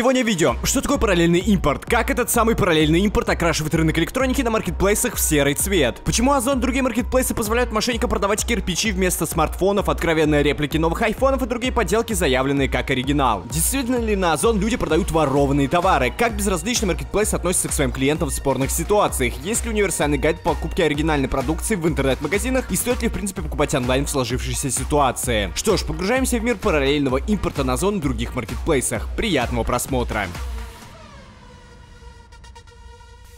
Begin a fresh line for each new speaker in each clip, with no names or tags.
Сегодня видео. Что такое параллельный импорт? Как этот самый параллельный импорт окрашивает рынок электроники на маркетплейсах в серый цвет? Почему Озон и другие маркетплейсы позволяют мошенникам продавать кирпичи вместо смартфонов, откровенные реплики новых айфонов и другие подделки, заявленные как оригинал? Действительно ли на Озон люди продают ворованные товары? Как безразличный маркетплейс относится к своим клиентам в спорных ситуациях? Есть ли универсальный гайд по покупке оригинальной продукции в интернет-магазинах? И стоит ли в принципе покупать онлайн в сложившейся ситуации? Что ж, погружаемся в мир параллельного импорта на Озон и других маркетплейсах. Приятного просмотра! Просмотра.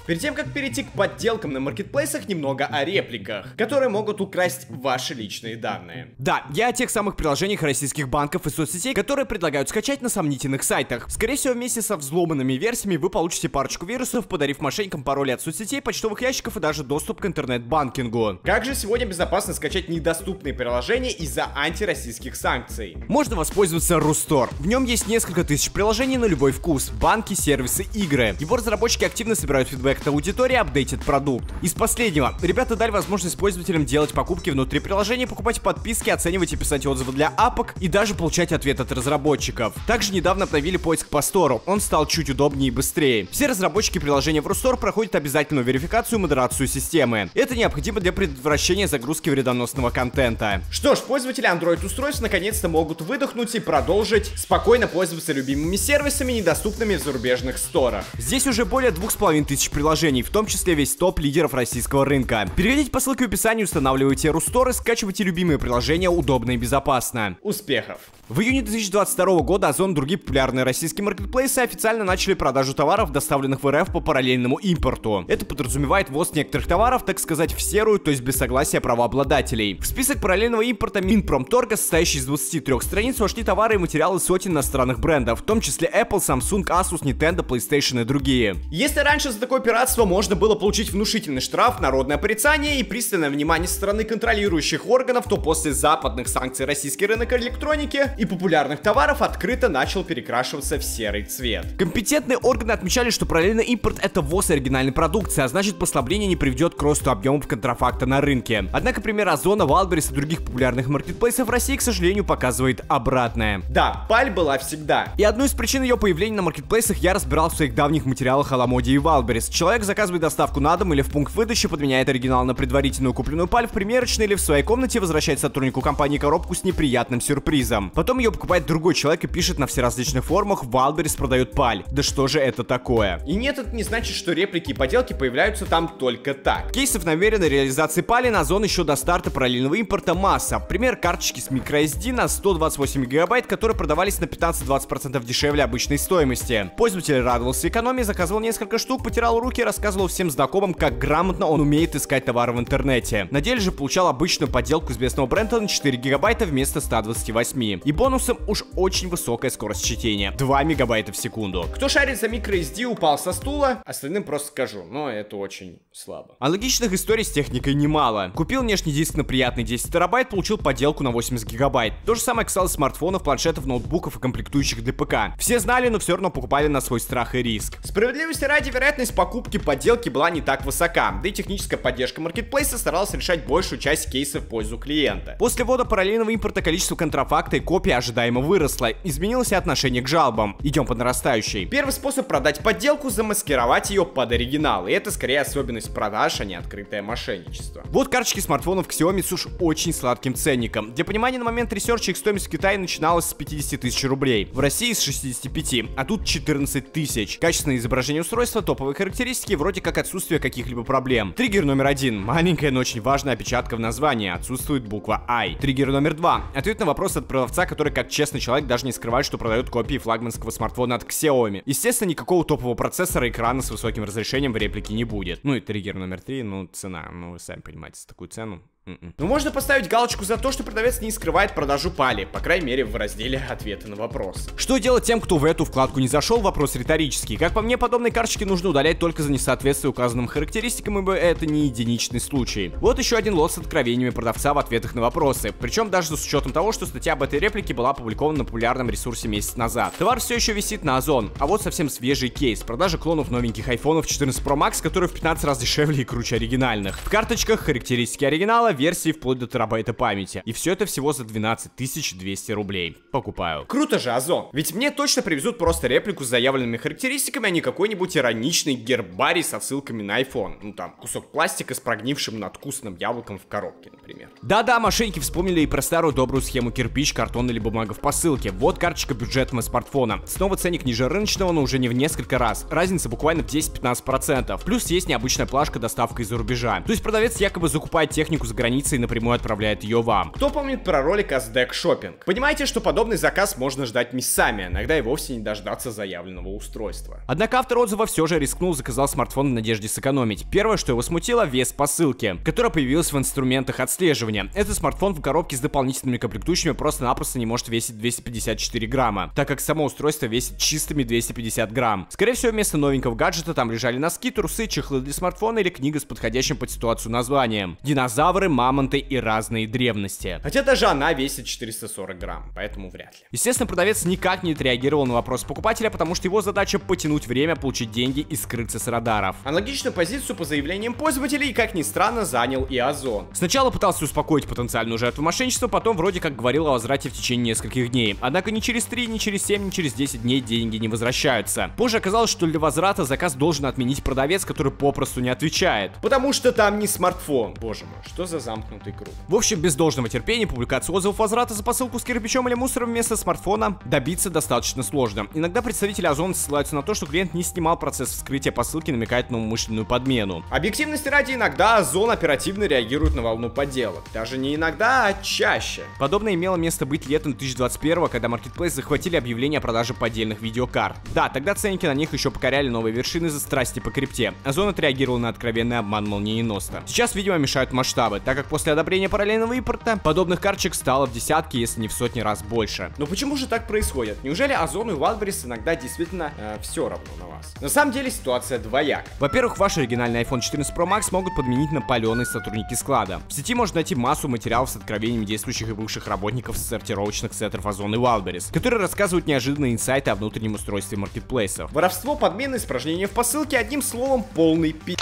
Перед тем, как перейти к подделкам на маркетплейсах, немного о репликах, которые могут украсть ваши личные данные. Да, я о тех самых приложениях российских банков и соцсетей, которые предлагают скачать на сомнительных сайтах. Скорее всего, вместе со взломанными версиями вы получите парочку вирусов, подарив мошенникам пароли от соцсетей, почтовых ящиков и даже доступ к интернет-банкингу. Как же сегодня безопасно скачать недоступные приложения из-за антироссийских санкций? Можно воспользоваться Рустор. В нем есть несколько тысяч приложений на любой вкус. Банки, сервисы, игры. Его разработчики активно собирают фидбэк проекта аудитории апдейтит продукт. Из последнего, ребята дали возможность пользователям делать покупки внутри приложения, покупать подписки, оценивать и писать отзывы для апок и даже получать ответ от разработчиков. Также недавно обновили поиск по стору, он стал чуть удобнее и быстрее. Все разработчики приложения в Рустор проходят обязательную верификацию и модерацию системы. Это необходимо для предотвращения загрузки вредоносного контента. Что ж, пользователи Android-устройств наконец-то могут выдохнуть и продолжить спокойно пользоваться любимыми сервисами, недоступными в зарубежных сторах. Здесь уже более двух с половиной тысяч приложений приложений, в том числе весь топ лидеров российского рынка. Переходите по ссылке в описании, устанавливайте Рустор и скачивайте любимые приложения удобно и безопасно. Успехов! В июне 2022 года Озон и другие популярные российские маркетплейсы официально начали продажу товаров, доставленных в РФ по параллельному импорту. Это подразумевает ввоз некоторых товаров, так сказать, в серую, то есть без согласия правообладателей. В список параллельного импорта Минпромторга, состоящий из 23 страниц, вошли товары и материалы сотен иностранных брендов, в том числе Apple, Samsung, Asus, Nintendo, PlayStation и другие. Если раньше за такое пиратство можно было получить внушительный штраф, народное порицание и пристальное внимание со стороны контролирующих органов, то после западных санкций российский рынок электроники и популярных товаров открыто начал перекрашиваться в серый цвет. Компетентные органы отмечали, что параллельный импорт это ввоз оригинальной продукции, а значит послабление не приведет к росту объемов контрафакта на рынке. Однако пример Озона, Wildberries и других популярных маркетплейсов России, к сожалению, показывает обратное. Да, паль была всегда. И одну из причин ее появления на маркетплейсах я разбирал в своих давних материалах о Ламоде и Wildberries. Человек заказывает доставку на дом или в пункт выдачи, подменяет оригинал на предварительную купленную паль в примерочной или в своей комнате, возвращает сотруднику компании коробку с неприятным сюрпризом. Потом ее покупает другой человек и пишет на все различных форумах, Wildberries продает паль. Да что же это такое? И нет, это не значит, что реплики и поделки появляются там только так. Кейсов намеренной реализации пали на зон еще до старта параллельного импорта масса. Пример карточки с microSD на 128 гигабайт, которые продавались на 15-20% дешевле обычной стоимости. Пользователь радовался экономии, заказывал несколько штук, потирал руки, рассказывал всем знакомым, как грамотно он умеет искать товары в интернете. На деле же получал обычную подделку известного бренда на 4 гигабайта вместо 128. И бонусом уж очень высокая скорость чтения. 2 мегабайта в секунду. Кто шарит за microSD упал со стула, остальным просто скажу, но это очень слабо. Аналогичных историй с техникой немало. Купил внешний диск на приятный 10 терабайт, получил подделку на 80 гигабайт. То же самое касалось смартфонов, планшетов, ноутбуков и комплектующих для ПК. Все знали, но все равно покупали на свой страх и риск. Справедливости ради, вероятность покупки подделки была не так высока, да и техническая поддержка маркетплейса старалась решать большую часть кейсов в пользу клиента. После ввода параллельного импорта количество контрафакта и копий ожидаемо выросло, изменилось и отношение к жалобам. Идем по нарастающей. Первый способ продать подделку, замаскировать ее под оригинал, и это скорее особенность продаж, а не открытое мошенничество. Вот карточки смартфонов Xiaomi с уж очень сладким ценником. Для понимания, на момент research а их стоимость в Китае начиналась с 50 тысяч рублей, в России с 65, а тут 14 тысяч. Качественное изображение устройства, топовые характеристики, вроде как отсутствие каких-либо проблем. Триггер номер один. Маленькая, но очень важная опечатка в названии. Отсутствует буква I. Триггер номер два. Ответ на вопрос от продавца, который как честный человек даже не скрывает, что продает копии флагманского смартфона от Xiaomi. Естественно, никакого топового процессора экрана с высоким разрешением в реплике не будет. Ну и триггер номер три, ну цена, ну вы сами понимаете, за такую цену М-м. Ну, можно поставить галочку за то, что продавец не скрывает продажу пали, по крайней мере, в разделе «Ответы на вопрос». Что делать тем, кто в эту вкладку не зашел? Вопрос риторический. Как по мне, подобные карточки нужно удалять только за несоответствие указанным характеристикам, ибо это не единичный случай. Вот еще один лот с откровениями продавца в ответах на вопросы. Причем даже с учетом того, что статья об этой реплике была опубликована на популярном ресурсе месяц назад. Товар все еще висит на Озон, а вот совсем свежий кейс. Продажа клонов новеньких айфонов 14 Pro Max, которые в 15 раз дешевле и круче оригинальных. В карточках характеристики оригинала, версии вплоть до терабайта памяти. И все это всего за 12 200 рублей. Покупаю. Круто же, Озон. Ведь мне точно привезут просто реплику с заявленными характеристиками, а не какой-нибудь ироничный гербарий со ссылками на iPhone. Ну там, кусок пластика с прогнившим надкусным яблоком в коробке, например. Да-да, мошенники вспомнили и про старую добрую схему кирпич, картон или бумага в посылке. Вот карточка бюджетного смартфона. Снова ценник ниже рыночного, но уже не в несколько раз. Разница буквально в 10-15%. Плюс есть необычная плашка доставка из-за рубежа. То есть продавец якобы закупает технику за границей и напрямую отправляет ее вам. Кто помнит про ролик Аздек Шопинг? Понимаете, что подобный заказ можно ждать месяцами, а иногда и вовсе не дождаться заявленного устройства. Однако автор отзыва все же рискнул, заказал смартфон в надежде сэкономить. Первое, что его смутило, вес посылки, которая появилась в инструментах отслеживания. Этот смартфон в коробке с дополнительными комплектующими просто-напросто не может весить 254 грамма, так как само устройство весит чистыми 250 грамм. Скорее всего, вместо новенького гаджета там лежали носки, трусы, чехлы для смартфона или книга с подходящим под ситуацию названием. Динозавры, мамонты и разные древности. Хотя даже она весит 440 грамм, поэтому вряд ли. Естественно, продавец никак не отреагировал на вопрос покупателя, потому что его задача потянуть время, получить деньги и скрыться с радаров. Аналогичную позицию по заявлениям пользователей, как ни странно, занял и Озон. Сначала пытался успокоить потенциальную жертву мошенничества, потом вроде как говорил о возврате в течение нескольких дней. Однако ни через 3, ни через 7, ни через 10 дней деньги не возвращаются. Позже оказалось, что для возврата заказ должен отменить продавец, который попросту не отвечает. Потому что там не смартфон. Боже мой, что за замкнутый круг. В общем, без должного терпения публикацию отзывов возврата за посылку с кирпичом или мусором вместо смартфона добиться достаточно сложно. Иногда представители Озона ссылаются на то, что клиент не снимал процесс вскрытия посылки, намекает на умышленную подмену. Объективности ради, иногда Озон оперативно реагирует на волну подделок. Даже не иногда, а чаще. Подобное имело место быть летом 2021, когда Marketplace захватили объявление о продаже поддельных видеокарт. Да, тогда ценники на них еще покоряли новые вершины за страсти по крипте. Озон отреагировал на откровенный обман молниеносно. Сейчас, видимо, мешают масштабы, так как после одобрения параллельного импорта подобных карточек стало в десятки, если не в сотни раз больше. Но почему же так происходит? Неужели Озону и Wildberries иногда действительно э, все равно на вас? На самом деле ситуация двояк. Во-первых, ваш оригинальный iPhone 14 Pro Max могут подменить на паленые сотрудники склада. В сети можно найти массу материалов с откровениями действующих и бывших работников сортировочных центров Озон и Wildberries, которые рассказывают неожиданные инсайты о внутреннем устройстве маркетплейсов. Воровство, подмены, испражнения в посылке, одним словом, полный пи***.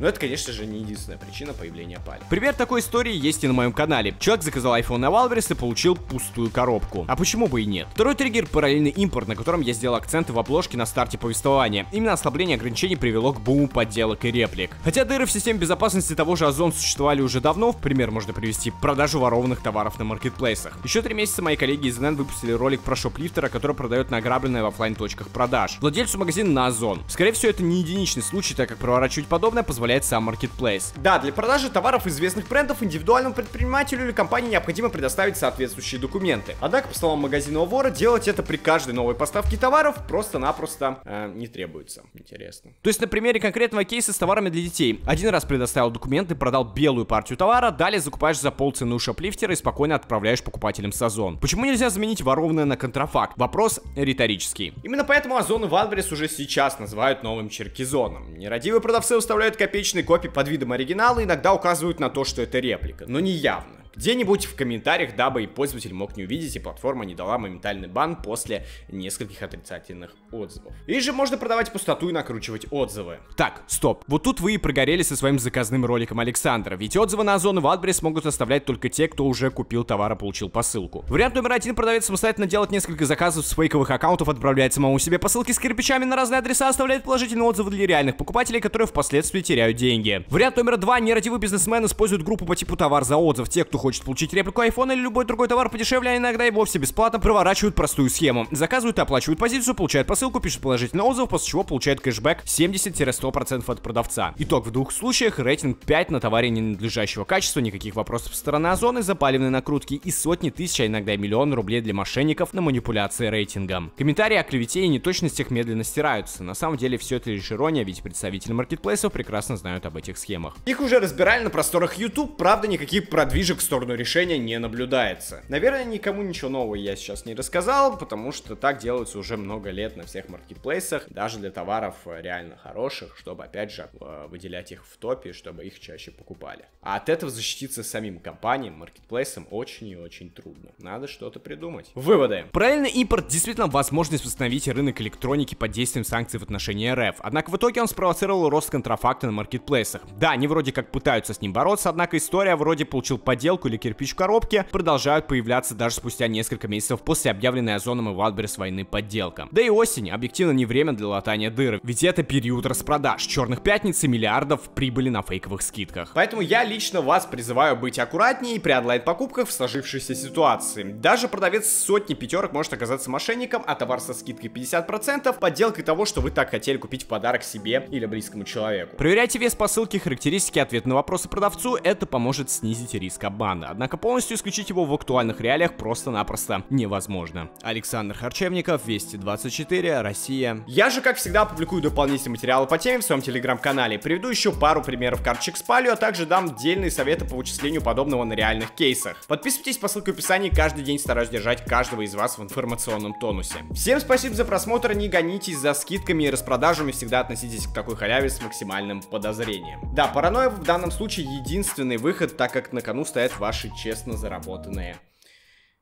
Но это, конечно же, не единственная причина появления пали. Пример такой истории есть и на моем канале. Человек заказал iPhone на Wildberries и получил пустую коробку. А почему бы и нет? Второй триггер — параллельный импорт, на котором я сделал акценты в обложке на старте повествования. Именно ослабление ограничений привело к буму подделок и реплик. Хотя дыры в системе безопасности того же Озон существовали уже давно, в пример можно привести продажу ворованных товаров на маркетплейсах. Еще три месяца мои коллеги из NN выпустили ролик про шоплифтера, который продает награбленное в офлайн точках продаж. Владельцу магазина на Озон. Скорее всего, это не единичный случай, так как проворачивать подобное позволяет позволяет сам маркетплейс. Да, для продажи товаров известных брендов индивидуальному предпринимателю или компании необходимо предоставить соответствующие документы. Однако, по словам магазинного вора, делать это при каждой новой поставке товаров просто-напросто э, не требуется. Интересно. То есть на примере конкретного кейса с товарами для детей. Один раз предоставил документы, продал белую партию товара, далее закупаешь за полцены у shoplifter а и спокойно отправляешь покупателям с Озон. Почему нельзя заменить ворованное на контрафакт? Вопрос риторический. Именно поэтому Озон и Wildberries уже сейчас называют новым черкизоном. Нерадивые продавцы копейки копеечные копии под видом оригинала иногда указывают на то, что это реплика, но не явно где-нибудь в комментариях, дабы и пользователь мог не увидеть, и платформа не дала моментальный бан после нескольких отрицательных отзывов. Или же можно продавать пустоту и накручивать отзывы. Так, стоп. Вот тут вы и прогорели со своим заказным роликом Александра, ведь отзывы на Озон и Wildberries могут оставлять только те, кто уже купил товар и получил посылку. Вариант номер один. Продавец самостоятельно делать несколько заказов с фейковых аккаунтов, отправляет самому себе посылки с кирпичами на разные адреса, оставляет положительные отзывы для реальных покупателей, которые впоследствии теряют деньги. Вариант номер два. Нерадивый бизнесмен использует группу по типу товар за отзыв. Те, кто хочет получить реплику iPhone или любой другой товар подешевле, а иногда и вовсе бесплатно, проворачивают простую схему. Заказывают и оплачивают позицию, получают посылку, пишут положительный отзыв, после чего получают кэшбэк 70-100% от продавца. Итог в двух случаях, рейтинг 5 на товаре ненадлежащего качества, никаких вопросов со стороны Озона, запаленные накрутки и сотни тысяч, а иногда и миллион рублей для мошенников на манипуляции рейтингом. Комментарии о клевете и неточностях медленно стираются. На самом деле все это лишь ирония, ведь представители маркетплейсов прекрасно знают об этих схемах. Их уже разбирали на просторах YouTube, правда никаких продвижек в сторону решения не наблюдается. Наверное, никому ничего нового я сейчас не рассказал, потому что так делается уже много лет на всех маркетплейсах, даже для товаров реально хороших, чтобы, опять же, э, выделять их в топе, чтобы их чаще покупали. А от этого защититься самим компаниям, маркетплейсам очень и очень трудно. Надо что-то придумать. Выводы. Правильный импорт действительно возможность восстановить рынок электроники под действием санкций в отношении РФ. Однако в итоге он спровоцировал рост контрафакта на маркетплейсах. Да, они вроде как пытаются с ним бороться, однако история вроде получил подделку или кирпич в коробке продолжают появляться даже спустя несколько месяцев после объявленной Озоном и Wildberries войны подделкам. Да и осень объективно не время для латания дыры, ведь это период распродаж, черных пятниц и миллиардов прибыли на фейковых скидках. Поэтому я лично вас призываю быть аккуратнее при онлайн-покупках в сложившейся ситуации. Даже продавец сотни пятерок может оказаться мошенником, а товар со скидкой 50% подделкой того, что вы так хотели купить в подарок себе или близкому человеку. Проверяйте вес посылки, характеристики, ответ на вопросы продавцу, это поможет снизить риск обмана. Однако полностью исключить его в актуальных реалиях просто-напросто невозможно. Александр Харчевников, Вести 24, Россия. Я же, как всегда, публикую дополнительные материалы по теме в своем телеграм-канале. Приведу еще пару примеров карточек с палью, а также дам дельные советы по вычислению подобного на реальных кейсах. Подписывайтесь по ссылке в описании, каждый день стараюсь держать каждого из вас в информационном тонусе. Всем спасибо за просмотр, не гонитесь за скидками и распродажами, всегда относитесь к такой халяве с максимальным подозрением. Да, паранойя в данном случае единственный выход, так как на кону стоят ваши честно заработанные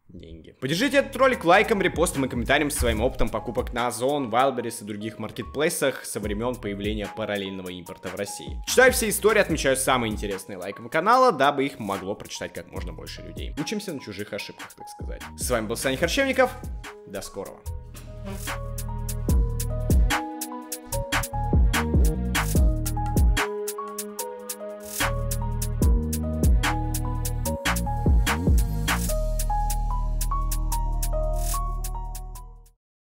деньги. Поддержите этот ролик лайком, репостом и комментарием со своим опытом покупок на Озон, Wildberries и других маркетплейсах со времен появления параллельного импорта в России. Читаю все истории, отмечаю самые интересные лайком канала, дабы их могло прочитать как можно больше людей. Учимся на чужих ошибках, так сказать. С вами был Саня Харчевников, до скорого.